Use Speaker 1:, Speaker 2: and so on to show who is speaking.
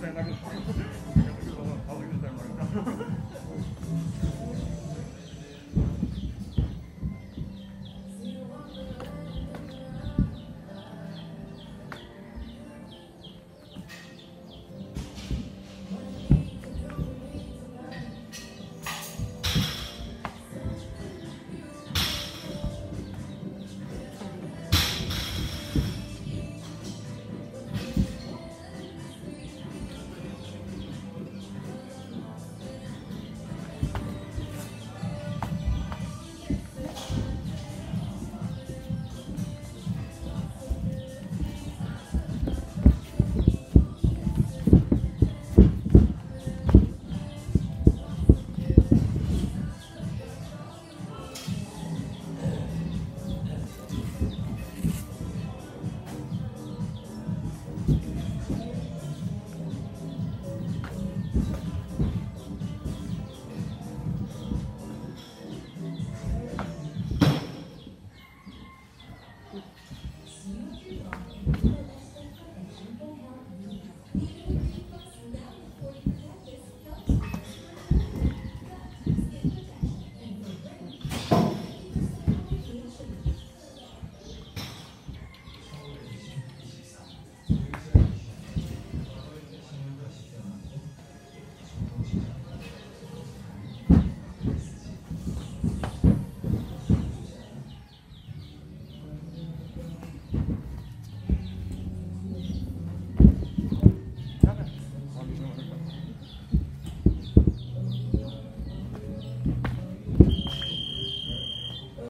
Speaker 1: 在那个